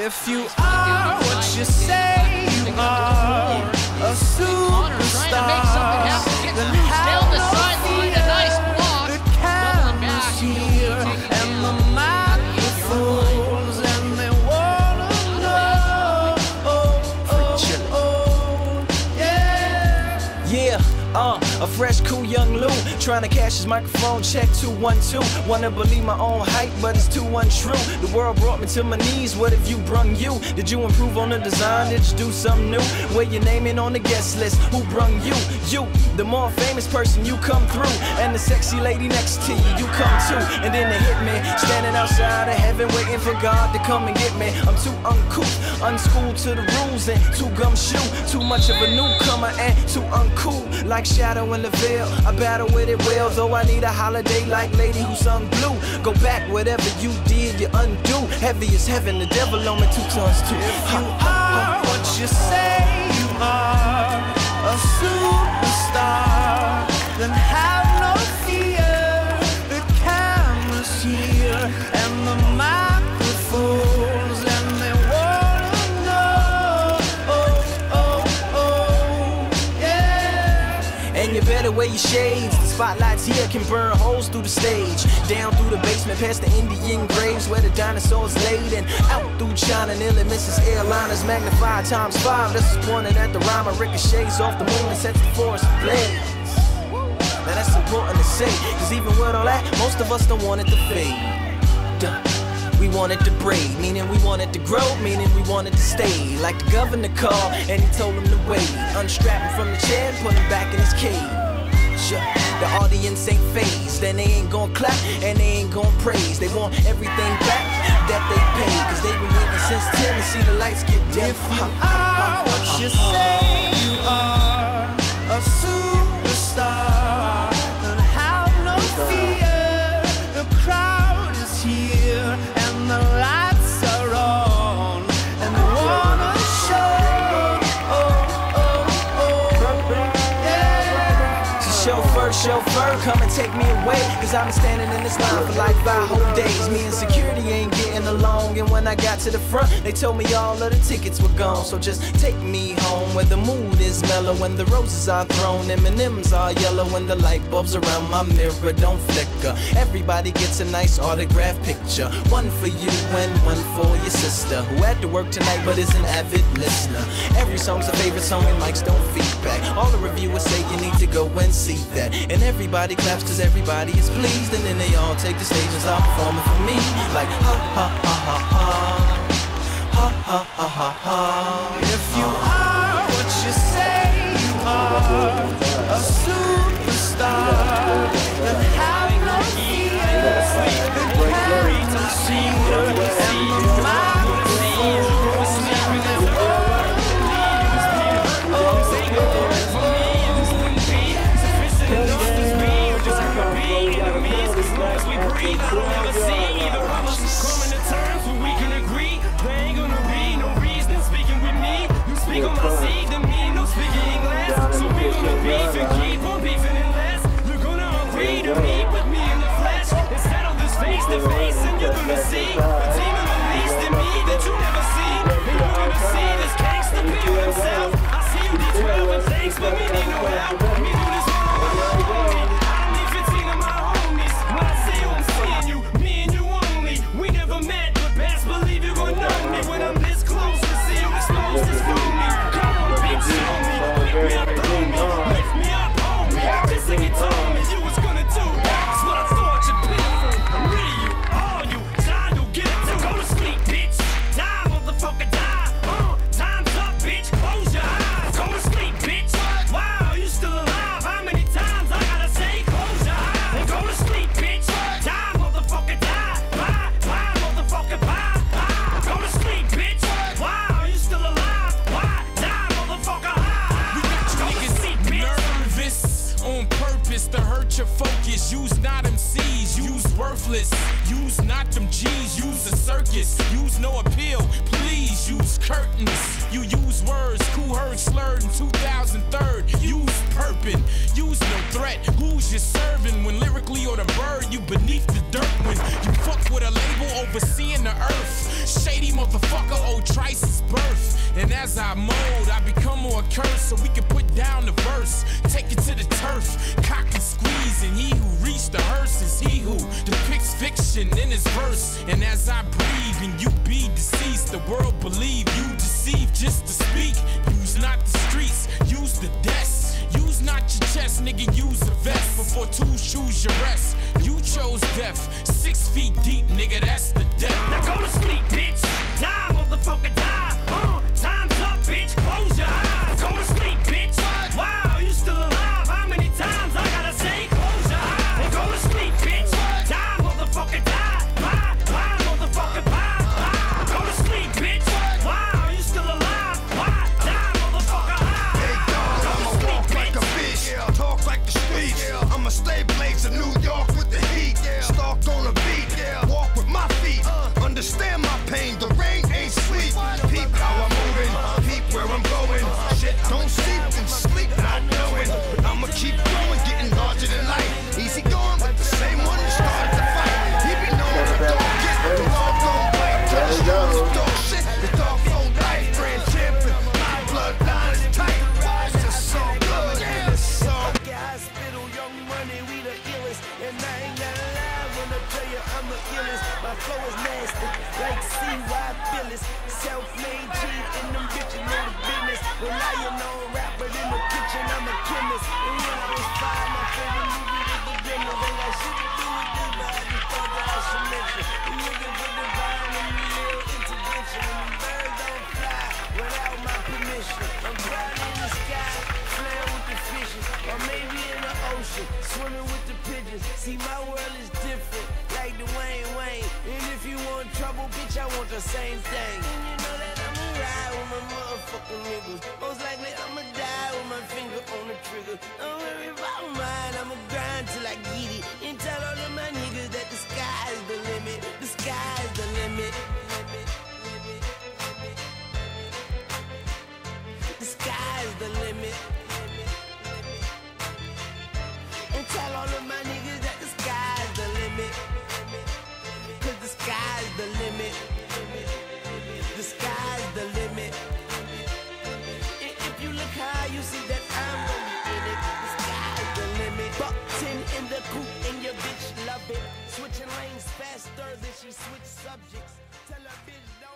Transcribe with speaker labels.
Speaker 1: If you are what you say you are, a superstar, then have no fear. The camera's here and the microphones, and they wanna know. Oh, oh, oh, yeah.
Speaker 2: Yeah, uh, a fresh, cool young Lou trying to cash his microphone check 212. Wanna believe my own hype, but it's too untrue. The world brought me to my knees. What have you brung you? Did you improve on the design? Did you do something new? Where your name in on the guest list? Who brung you? You, the more famous person, you come through. And the sexy lady next to you, you come too. And then they hit me, standing outside of heaven, waiting for God to come and get me. I'm too uncouth, unschooled to the rules, and too gumshoe. Too much of a newcomer and too uncool. Like shadow in the veil, I battle with it well. Though I need a holiday like lady who sung blue. Go back, whatever you did, you undo. Heavy as heaven, the devil on me two tons too.
Speaker 1: If you are what you say yeah.
Speaker 2: And you better wear your shades. The spotlights here can burn holes through the stage. Down through the basement, past the Indian graves where the dinosaurs laid. And out through China, nearly misses airliners magnified times five. This is pointing at the rhyme. ricochets off the moon and sets the forest ablaze. Now that's important to say, cause even with all that, most of us don't want it to fade. Duh. We want it to braid, meaning we want it to grow, meaning we want it to stay. Like the governor called, and he told him to wait. Unstrap him from the chair and put him back in his cage. Phased, and they ain't gon' clap, and they ain't gon' praise. They want everything back that they paid, cause they've been waiting since 10 to see the lights get dim.
Speaker 1: If you are what you say you are, a superstar,
Speaker 2: chauffeur, come and take me away. Cause I've been standing in this line for like five whole days. Me and security ain't getting along. And when I got to the front, they told me all of the tickets were gone. So just take me home where the mood is mellow. When the roses are thrown, M&M's are yellow. When the light bulbs around my mirror don't flicker. Everybody gets a nice autograph picture. One for you and one for your sister. Who had to work tonight but is an avid listener. Every song's a favorite song and mics don't feedback. All the reviewers say you need to go and see that. And everybody claps cause everybody is pleased. And then they all take the stage and start performing for me. Like ha ha ha ha ha. Ha ha ha ha ha.
Speaker 1: If you are what you say you are,
Speaker 3: Focus, use not MCs, use worthless. Use not them G's, use a circus. Use no appeal, please use curtains. You use words, cool heard slurred in 2003. Use perpin, use no threat. Who's you serving when lyrically or the bird? You beneath the dirt when you fuck with a label overseeing the earth. Shady motherfucker, old Trice's birth. And as I mold, I become more cursed so we can put down the verse. Take it to the fiction in his verse. And as I breathe and you be deceased, the world believe you deceive just to speak. Use not the streets, use the desk. Use not your chest, nigga, use a vest. Before two shoes your rest. You chose death, six feet deep, nigga, that's the death.
Speaker 4: Now go to sleep, bitch. Die, motherfucker, die.
Speaker 5: Nasty, like CY Phyllis. Self-made G, and them bitches know the business. Relying on rapper in the kitchen, I'm a chemist. And when I was five, my favorite movie was The Dinner. They got shit to do with this, but I just thought that I should mention. We looking for divine and little intervention. And them birds don't fly without my permission. I'm flying in the sky, flying with the fishes. Or maybe in the ocean, swimming with the pigeons. See, my the same thing. And you know that I'ma ride with my motherfucking niggas. Lanes faster than she switched subjects. Tell her bitch.